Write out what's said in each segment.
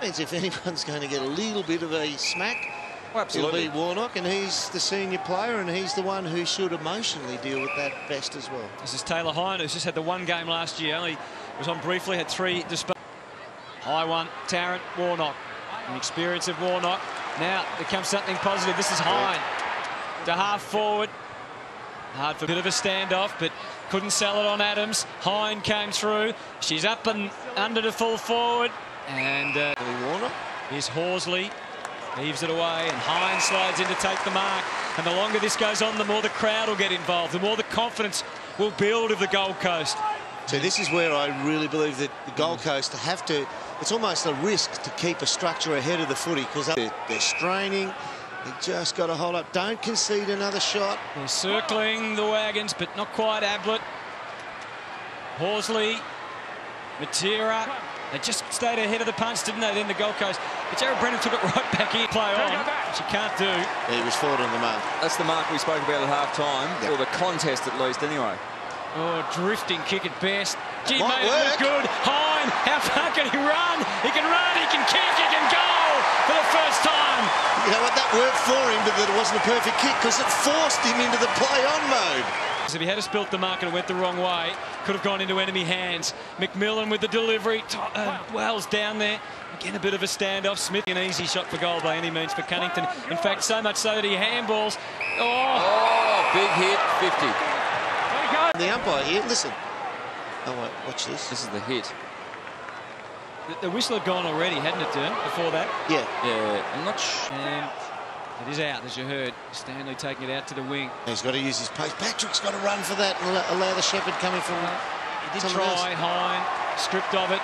Means if anyone's going to get a little bit of a smack, Oh, absolutely. it'll be Warnock, and he's the senior player, and he's the one who should emotionally deal with that best as well. This is Taylor Hine, who's just had the one game last year. Only was on briefly, had three disposals. High one, Tarrant, Warnock. The experience of Warnock. Now there comes something positive. This is Hine to half forward. Hard for a bit of a standoff, but couldn't sell it on Adams. Hine came through. She's up and under to full forward. And uh, Warnock. Here's Horsley. Heaves it away, and Hine slides in to take the mark. And the longer this goes on, the more the crowd will get involved, the more the confidence will build of the Gold Coast. So this is where I really believe that the Gold Coast have to, it's almost a risk to keep a structure ahead of the footy because they're, they're straining. They just got to hold up. Don't concede another shot. They're circling the wagons, but not quite Ablett. Horsley, Matera. They just stayed ahead of the punch, didn't they? Then the Gold Coast. But Jared Brennan took it right back in. Play on, which you can't do. He was forward on the mark. That's the mark we spoke about at half time, Yep. or the contest at least, anyway. Oh, drifting kick at best. Gee, Might made it look work. good. Hine, how far can he run? He can run, he can kick, he can go for the first time. You know what? That worked for him, but that it wasn't a perfect kick because it forced him into the play-on mode. If he had a spilt the mark and it went the wrong way, could have gone into enemy hands. Macmillan with the delivery. To- uh, Wells down there. Again, a bit of a standoff. Smith, an easy shot for goal by any means for Cunnington. In fact, so much so that he handballs. Oh, Oh, big hit, 50. The umpire here, listen. Oh, wait, watch this. This is the hit. the, the whistle had gone already, hadn't it, Dern, before that? Yeah, Yeah, I'm not sure. And it is out, as you heard. Stanley taking it out to the wing. he's got to use his pace. Patrick's got to run for that and allow, allow the Shepherd coming from. He did Someone try, Hine, stripped of it.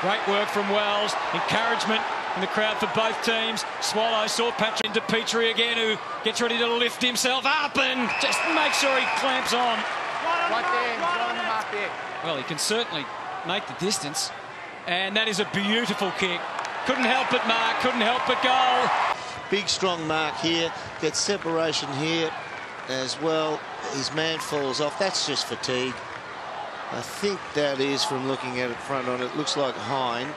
Great work from Wells. Encouragement in the crowd for both teams. Swallow saw Patrick into Petrie again, who gets ready to lift himself up and just make sure he clamps on. Right there, right on the mark there. Well, he can certainly make the distance. And that is a beautiful kick. Couldn't help but mark, couldn't help but goal. Big strong mark here. Gets separation here as well. His man falls off. That's just fatigue. I think that is from looking at it front on. It looks like Hine.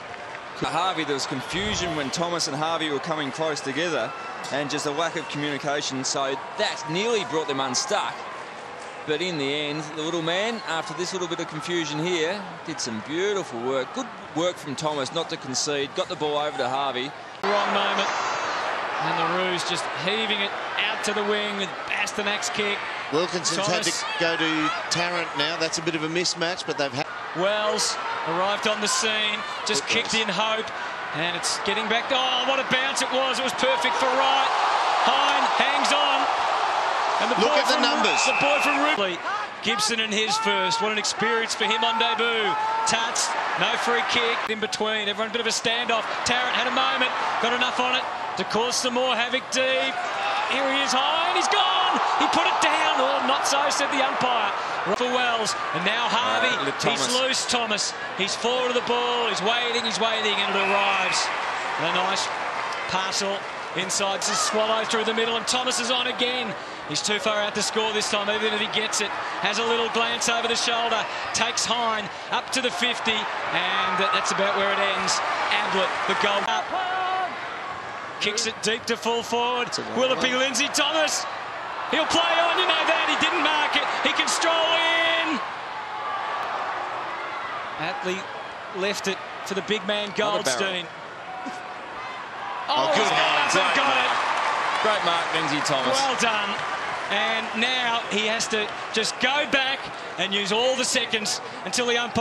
Harvey, there was confusion when Thomas and Harvey were coming close together and just a lack of communication. So that nearly brought them unstuck. But in the end, the little man, after this little bit of confusion here, did some beautiful work. Good work from Thomas not to concede. Got the ball over to Harvey. Wrong moment. And the Roos just heaving it out to the wing with Bastinac's kick. Wilkinson's had to go to Tarrant now. That's a bit of a mismatch, but they've had. Wells arrived on the scene, just Good kicked in hope, and it's getting back. Oh, what a bounce it was! It was perfect for Wright. Hine hangs on, and the Look boy at the numbers. The boy from Ruby. Gibson and his first. What an experience for him on debut. Tats, no free kick in between. Everyone a bit of a standoff. Tarrant had a moment, got enough on it to cause some more havoc deep. Here he is, Hine. He's gone. He put it down. Oh, not so, said the umpire. For Wells, and now Harvey. Uh, he's loose, Thomas. He's forward of the ball. He's waiting. He's waiting, and it arrives. And a nice parcel inside to swallow through the middle, and Thomas is on again. He's too far out to score this time, even if he gets it. Has a little glance over the shoulder, takes Hine up to the 50, and that's about where it ends. Ablett, the goal up. Kicks it deep to full forward. Will it be. Lindsay Thomas? He'll play on, you know that. He didn't mark it. He can stroll in. Atley left it for the big man Goldstein. Oh, he's good oh, got mark, up and great got mark. it. Great mark, Benzie Thomas. Well done. And now he has to just go back and use all the seconds until the umpire.